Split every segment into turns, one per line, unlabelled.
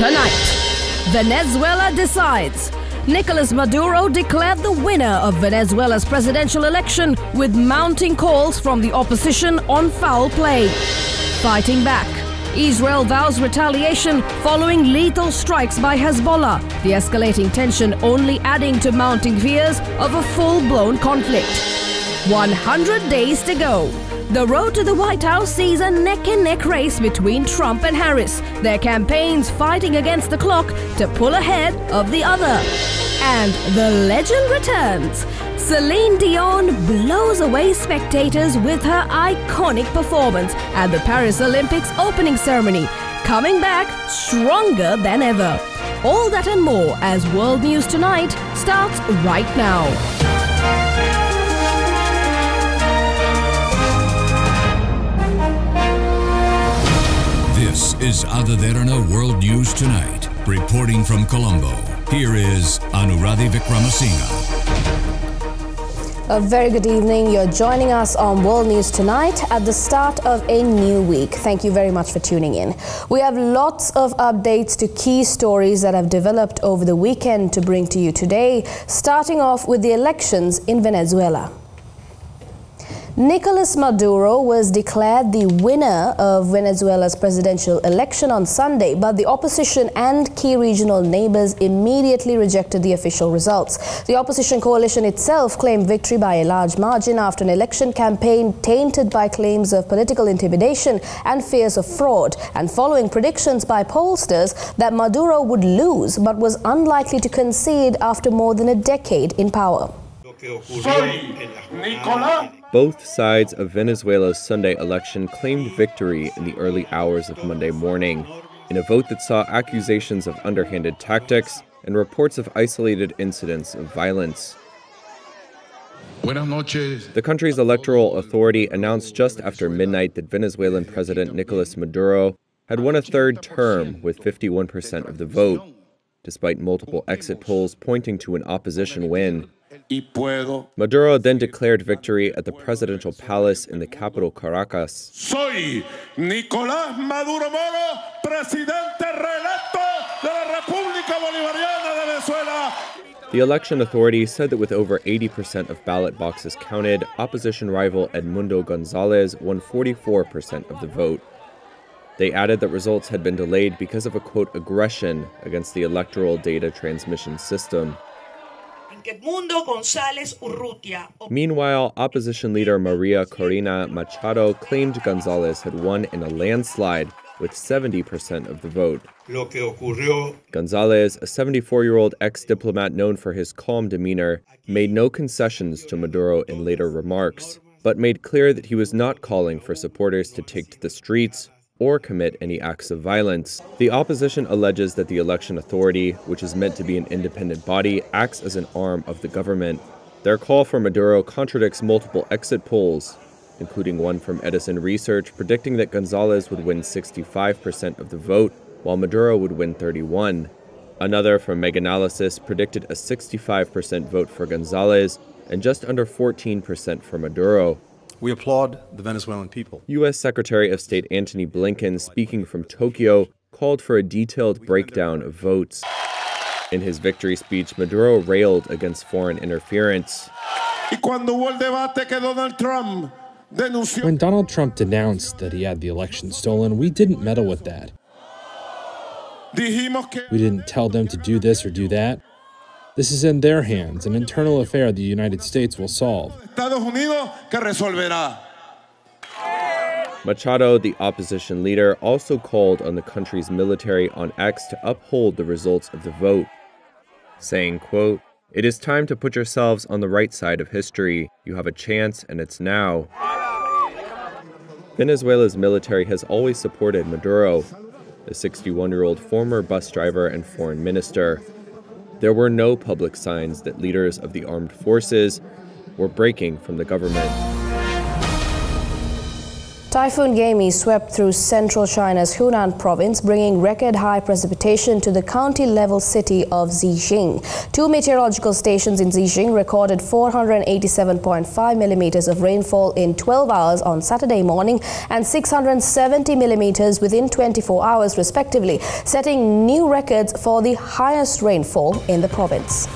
Tonight, Venezuela decides. Nicolas Maduro declared the winner of Venezuela's presidential election with mounting calls from the opposition on foul play. Fighting back. Israel vows retaliation following lethal strikes by Hezbollah, the escalating tension only adding to mounting fears of a full blown conflict. 100 days to go. The road to the White House sees a neck and neck race between Trump and Harris, their campaigns fighting against the clock to pull ahead of the other. And the legend returns. Celine Dion blows away spectators with her iconic performance at the Paris Olympics opening ceremony, coming back stronger than ever. All that and more as World News Tonight starts right now.
This is Ada Derana World News Tonight. Reporting from Colombo, here is Anuradhi Vikramasinghe.
A very good evening. You're joining us on World News tonight at the start of a new week. Thank you very much for tuning in. We have lots of updates to key stories that have developed over the weekend to bring to you today, starting off with the elections in Venezuela. Nicolas Maduro was declared the winner of Venezuela's presidential election on Sunday, but the opposition and key regional neighbors immediately rejected the official results. The opposition coalition itself claimed victory by a large margin after an election campaign tainted by claims of political intimidation and fears of fraud, and following predictions by pollsters that Maduro would lose but was unlikely to concede after more than a decade in power.
Both sides of Venezuela's Sunday election claimed victory in the early hours of Monday morning in a vote that saw accusations of underhanded tactics and reports of isolated incidents of violence. The country's electoral authority announced just after midnight that Venezuelan President Nicolas Maduro had won a third term with 51% of the vote, despite multiple exit polls pointing to an opposition win. Maduro then declared victory at the presidential palace in the capital Caracas.
Soy Nicolás Maduro Moro, presidente reelecto de la República Bolivariana de Venezuela.
The election authority said that with over 80% of ballot boxes counted, opposition rival Edmundo Gonzalez won 44% of the vote. They added that results had been delayed because of a quote aggression against the electoral data transmission system. Meanwhile, opposition leader Maria Corina Machado claimed Gonzalez had won in a landslide with 70% of the vote. Gonzalez, a 74 year old ex diplomat known for his calm demeanor, made no concessions to Maduro in later remarks, but made clear that he was not calling for supporters to take to the streets or commit any acts of violence. The opposition alleges that the election authority, which is meant to be an independent body, acts as an arm of the government. Their call for Maduro contradicts multiple exit polls, including one from Edison Research predicting that Gonzalez would win 65% of the vote, while Maduro would win 31. Another from Meganalysis predicted a 65% vote for Gonzalez and just under 14% for Maduro.
We applaud the Venezuelan people.
U.S. Secretary of State Antony Blinken, speaking from Tokyo, called for a detailed breakdown of votes. In his victory speech, Maduro railed against foreign interference.
When Donald Trump denounced that he had the election stolen, we didn't meddle with that. We didn't tell them to do this or do that. This is in their hands, an internal affair the United States will solve.
Machado, the opposition leader, also called on the country's military on X to uphold the results of the vote, saying, quote, It is time to put yourselves on the right side of history. You have a chance, and it's now. Venezuela's military has always supported Maduro, the 61 year old former bus driver and foreign minister. There were no public signs that leaders of the armed forces were breaking from the government.
Typhoon Gaemi swept through central China's Hunan province, bringing record high precipitation to the county level city of Zixing. Two meteorological stations in Zixing recorded 487.5 millimeters of rainfall in 12 hours on Saturday morning and 670 millimeters within 24 hours, respectively, setting new records for the highest rainfall in the province.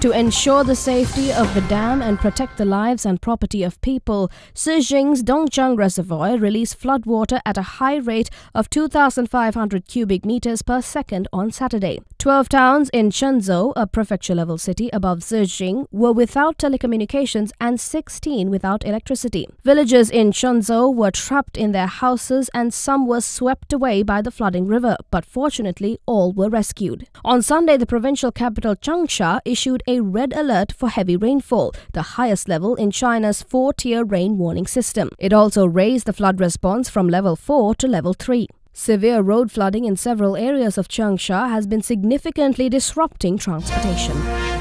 To ensure the safety of the dam and protect the lives and property of people, Zixing's Dongjiang Reservoir released floodwater at a high rate of 2,500 cubic meters per second on Saturday. Twelve towns in Chenzhou, a prefecture-level city above Zixing, were without telecommunications and 16 without electricity. Villagers in Chenzhou were trapped in their houses and some were swept away by the flooding river, but fortunately all were rescued. On Sunday, the provincial capital Changsha issued a red alert for heavy rainfall, the highest level in China's four-tier rain warning system. It also raised the flood response from level 4 to level 3. Severe road flooding in several areas of Changsha has been significantly disrupting transportation.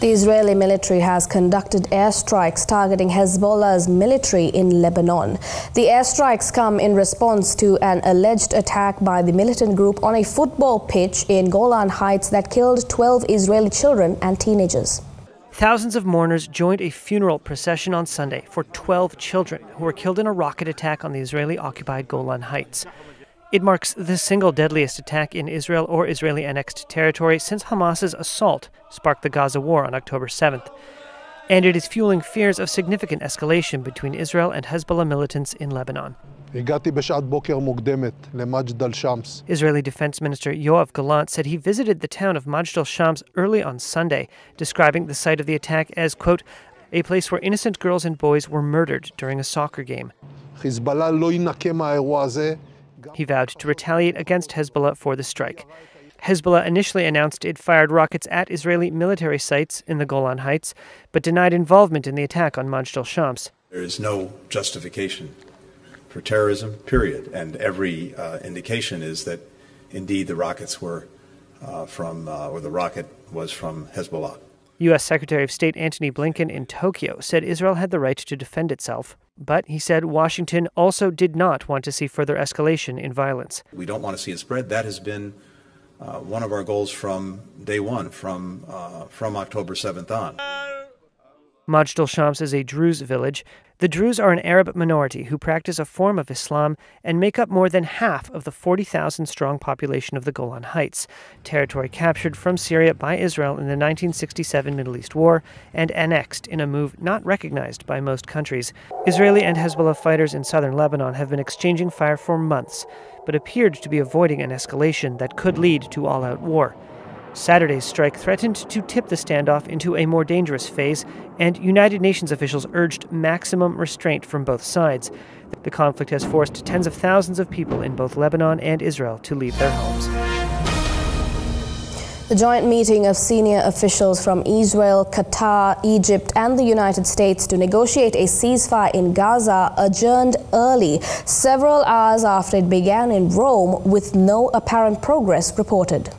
The Israeli military has conducted airstrikes targeting Hezbollah's military in Lebanon. The airstrikes come in response to an alleged attack by the militant group on a football pitch in Golan Heights that killed 12 Israeli children and teenagers.
Thousands of mourners joined a funeral procession on Sunday for 12 children who were killed in a rocket attack on the Israeli occupied Golan Heights. It marks the single deadliest attack in Israel or Israeli annexed territory since Hamas's assault sparked the Gaza war on October 7th. And it is fueling fears of significant escalation between Israel and Hezbollah militants in Lebanon. Israeli Defense Minister Yoav Gallant said he visited the town of Majd al-Shams early on Sunday, describing the site of the attack as, quote, a place where innocent girls and boys were murdered during a soccer game. He vowed to retaliate against Hezbollah for the strike. Hezbollah initially announced it fired rockets at Israeli military sites in the Golan Heights, but denied involvement in the attack on Majd al-Shams.
There is no justification for terrorism, period. And every uh, indication is that indeed the rockets were uh, from, uh, or the rocket was from Hezbollah.
U.S. Secretary of State Antony Blinken in Tokyo said Israel had the right to defend itself. But he said Washington also did not want to see further escalation in violence.
We don't want to see it spread. That has been uh, one of our goals from day one, from, uh, from October 7th on.
Majd al-Shams is a Druze village. The Druze are an Arab minority who practice a form of Islam and make up more than half of the 40,000 strong population of the Golan Heights, territory captured from Syria by Israel in the 1967 Middle East War and annexed in a move not recognized by most countries. Israeli and Hezbollah fighters in southern Lebanon have been exchanging fire for months, but appeared to be avoiding an escalation that could lead to all out war. Saturday's strike threatened to tip the standoff into a more dangerous phase, and United Nations officials urged maximum restraint from both sides. The conflict has forced tens of thousands of people in both Lebanon and Israel to leave their homes.
The joint meeting of senior officials from Israel, Qatar, Egypt, and the United States to negotiate a ceasefire in Gaza adjourned early, several hours after it began in Rome, with no apparent progress reported.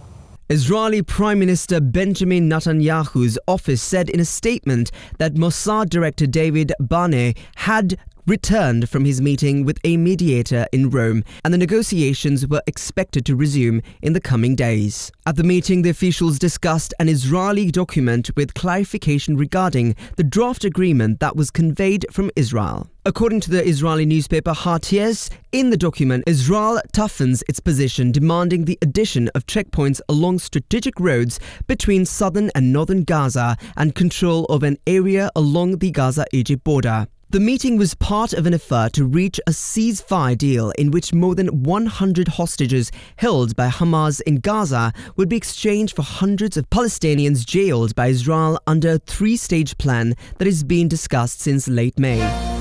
Israeli Prime Minister Benjamin Netanyahu's office said in a statement that Mossad Director David Barnea had returned from his meeting with a mediator in Rome, and the negotiations were expected to resume in the coming days. At the meeting, the officials discussed an Israeli document with clarification regarding the draft agreement that was conveyed from Israel. According to the Israeli newspaper Haaretz, in the document, Israel toughens its position, demanding the addition of checkpoints along strategic roads between southern and northern Gaza and control of an area along the Gaza Egypt border. The meeting was part of an effort to reach a ceasefire deal in which more than 100 hostages held by Hamas in Gaza would be exchanged for hundreds of Palestinians jailed by Israel under a three stage plan that is being discussed since late May.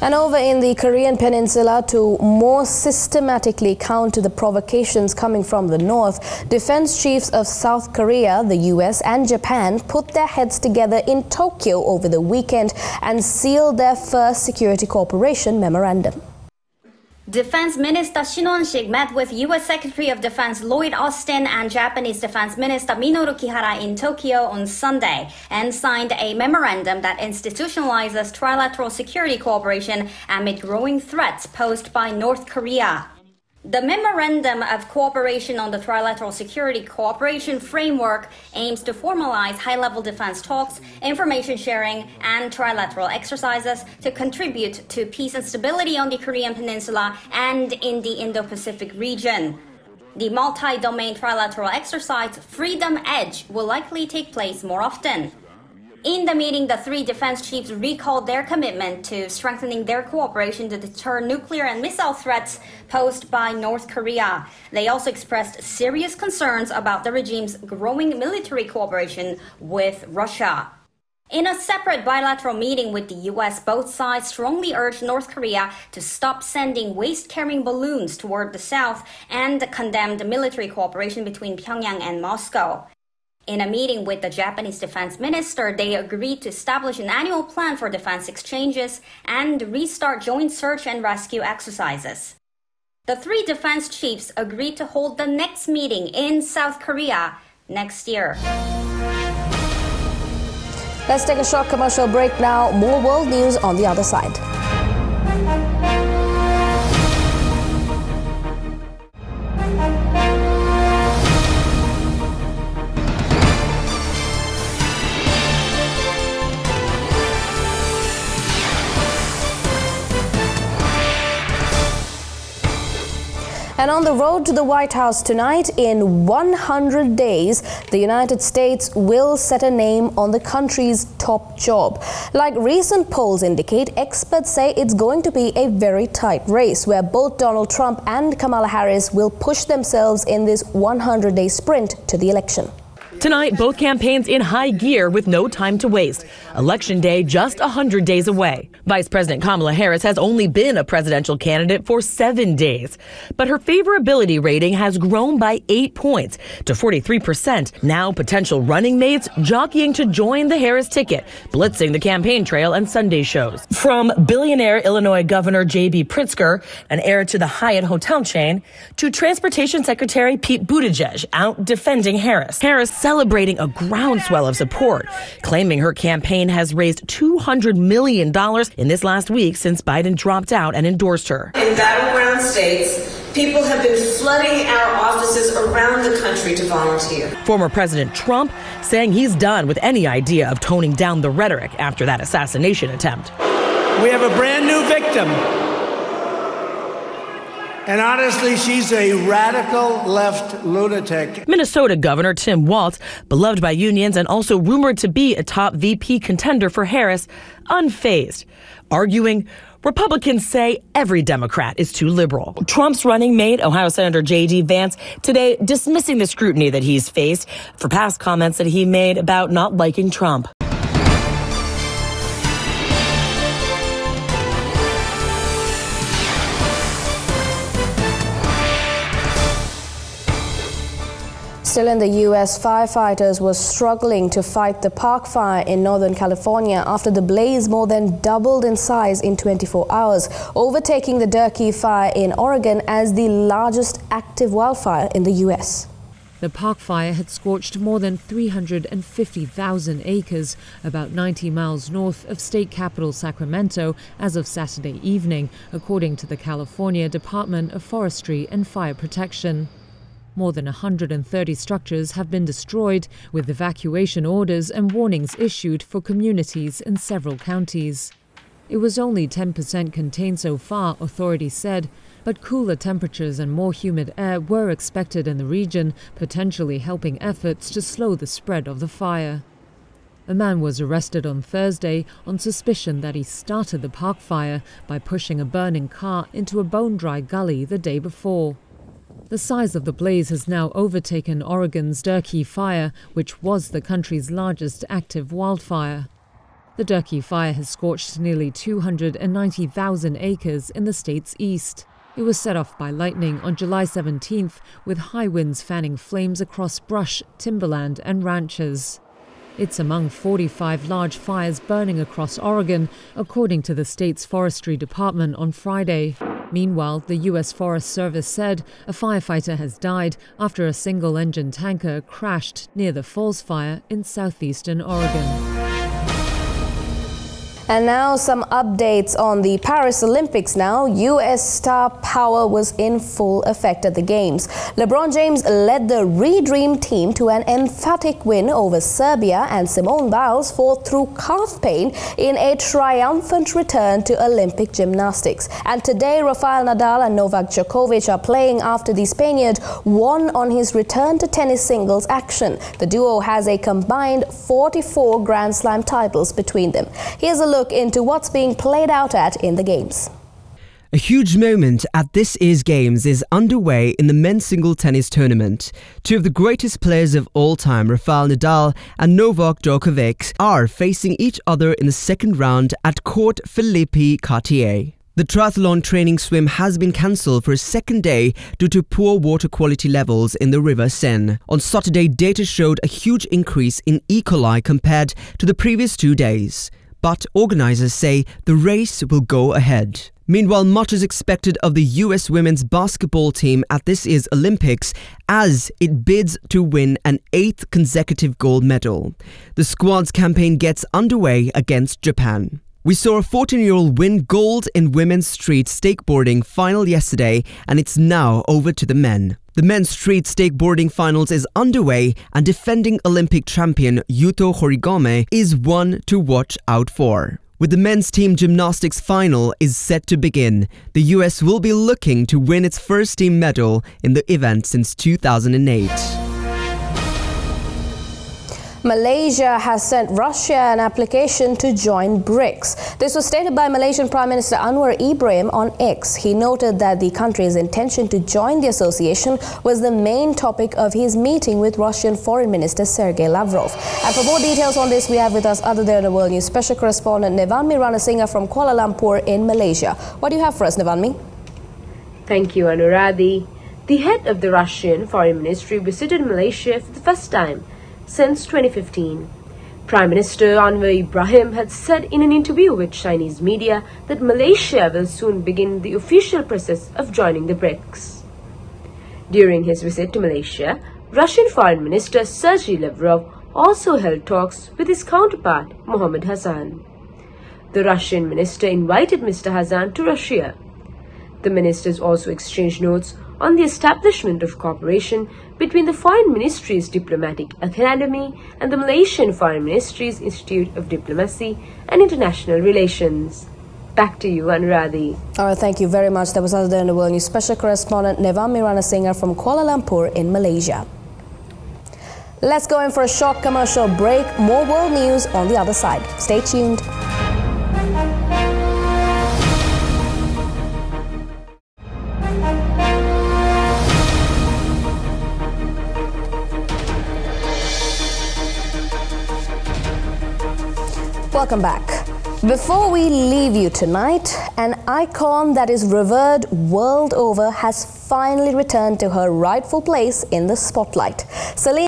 And over in the Korean peninsula to more systematically counter the provocations coming from the north, defense chiefs of South Korea, the US and Japan put their heads together in Tokyo over the weekend and sealed their first security cooperation memorandum.
Defense Minister Shin Won-sik met with U.S. Secretary of Defense Lloyd Austin and Japanese Defense Minister Minoru Kihara in Tokyo on Sunday and signed a memorandum that institutionalizes trilateral security cooperation amid growing threats posed by North Korea. The Memorandum of Cooperation on the Trilateral Security Cooperation Framework aims to formalize high level defense talks, information sharing, and trilateral exercises to contribute to peace and stability on the Korean Peninsula and in the Indo Pacific region. The multi domain trilateral exercise Freedom Edge will likely take place more often. In the meeting, the three defense chiefs recalled their commitment to strengthening their cooperation to deter nuclear and missile threats posed by North Korea. They also expressed serious concerns about the regime's growing military cooperation with Russia. In a separate bilateral meeting with the US, both sides strongly urged North Korea to stop sending waste carrying balloons toward the south and condemned military cooperation between Pyongyang and Moscow. In a meeting with the Japanese defense minister, they agreed to establish an annual plan for defense exchanges and restart joint search and rescue exercises. The three defense chiefs agreed to hold the next meeting in South Korea next year.
Let's take a short commercial break now. More world news on the other side. And on the road to the White House tonight, in 100 days, the United States will set a name on the country's top job. Like recent polls indicate, experts say it's going to be a very tight race where both Donald Trump and Kamala Harris will push themselves in this 100 day sprint to the election.
Tonight, both campaigns in high gear with no time to waste. Election day just 100 days away. Vice President Kamala Harris has only been a presidential candidate for seven days, but her favorability rating has grown by eight points to 43%. Now, potential running mates jockeying to join the Harris ticket, blitzing the campaign trail and Sunday shows. From billionaire Illinois Governor J.B. Pritzker, an heir to the Hyatt hotel chain, to Transportation Secretary Pete Buttigieg out defending Harris. Harris celebrating a groundswell of support, claiming her campaign has raised $200 million in this last week since Biden dropped out and endorsed her.
In battleground states, people have been flooding our offices around the country to volunteer.
Former President Trump saying he's done with any idea of toning down the rhetoric after that assassination attempt.
We have a brand new victim. And honestly, she's a radical left lunatic.
Minnesota Governor Tim Walz, beloved by unions and also rumored to be a top VP contender for Harris, unfazed, arguing Republicans say every Democrat is too liberal. Trump's running mate, Ohio Senator J.D. Vance, today dismissing the scrutiny that he's faced for past comments that he made about not liking Trump.
Still in the U.S., firefighters were struggling to fight the park fire in Northern California after the blaze more than doubled in size in 24 hours, overtaking the Durkee fire in Oregon as the largest active wildfire in the U.S.
The park fire had scorched more than 350,000 acres, about 90 miles north of state capital Sacramento, as of Saturday evening, according to the California Department of Forestry and Fire Protection. More than 130 structures have been destroyed, with evacuation orders and warnings issued for communities in several counties. It was only 10% contained so far, authorities said, but cooler temperatures and more humid air were expected in the region, potentially helping efforts to slow the spread of the fire. A man was arrested on Thursday on suspicion that he started the park fire by pushing a burning car into a bone dry gully the day before. The size of the blaze has now overtaken Oregon's Durkee fire, which was the country's largest active wildfire. The Durkee fire has scorched nearly 290,000 acres in the state's east. It was set off by lightning on July 17th, with high winds fanning flames across brush, timberland, and ranches. It's among 45 large fires burning across Oregon, according to the state's forestry department on Friday. Meanwhile, the U.S. Forest Service said a firefighter has died after a single engine tanker crashed near the Falls Fire in southeastern Oregon.
And now some updates on the Paris Olympics now. U.S. star power was in full effect at the Games. LeBron James led the Redeem team to an emphatic win over Serbia and Simone Biles fought through calf pain in a triumphant return to Olympic gymnastics. And today, Rafael Nadal and Novak Djokovic are playing after the Spaniard won on his return to tennis singles action. The duo has a combined 44 Grand Slam titles between them. Here's a look look into what's being played out at in the Games.
A huge moment at this year's Games is underway in the men's single tennis tournament. Two of the greatest players of all time, Rafael Nadal and Novak Djokovic, are facing each other in the second round at Court Philippe Chatrier. The triathlon training swim has been cancelled for a second day due to poor water quality levels in the River Seine. On Saturday, data showed a huge increase in E. coli compared to the previous two days but organizers say the race will go ahead. Meanwhile, much is expected of the US women's basketball team at this year's Olympics as it bids to win an eighth consecutive gold medal. The squad's campaign gets underway against Japan. We saw a 14 year old win gold in women's street skateboarding final yesterday, and it's now over to the men. The men's street skateboarding finals is underway, and defending Olympic champion Yuto Horigome is one to watch out for. With the men's team gymnastics final is set to begin, the US will be looking to win its first team medal in the event since 2008.
Malaysia has sent Russia an application to join BRICS. This was stated by Malaysian Prime Minister Anwar Ibrahim on X. He noted that the country's intention to join the association was the main topic of his meeting with Russian Foreign Minister Sergei Lavrov. And for more details on this, we have with us Ada Derana the World News special correspondent Nevanmi Ranasinghe from Kuala Lumpur in Malaysia. What do you have for us, Nevanmi?
Thank you, Anuradhi. The head of the Russian Foreign Ministry visited Malaysia for the first time since 2015. Prime Minister Anwar Ibrahim had said in an interview with Chinese media that Malaysia will soon begin the official process of joining the BRICS. During his visit to Malaysia, Russian Foreign Minister Sergei Lavrov also held talks with his counterpart Mohammad Hassan. The Russian minister invited Mr. Hassan to Russia. The ministers also exchanged notes on the establishment of cooperation between the Foreign Ministry's Diplomatic Academy and the Malaysian Foreign Ministry's Institute of Diplomacy and International Relations. Back to you, Anuradhi.
All right, thank you very much. That was Ada Derana the World News Special Correspondent Nevanmi Ranasinghe from Kuala Lumpur in Malaysia. Let's go in for a short commercial break. More world news on the other side. Stay tuned. Welcome back. Before we leave you tonight, an icon that is revered world over has finally returned to her rightful place in the spotlight. Celine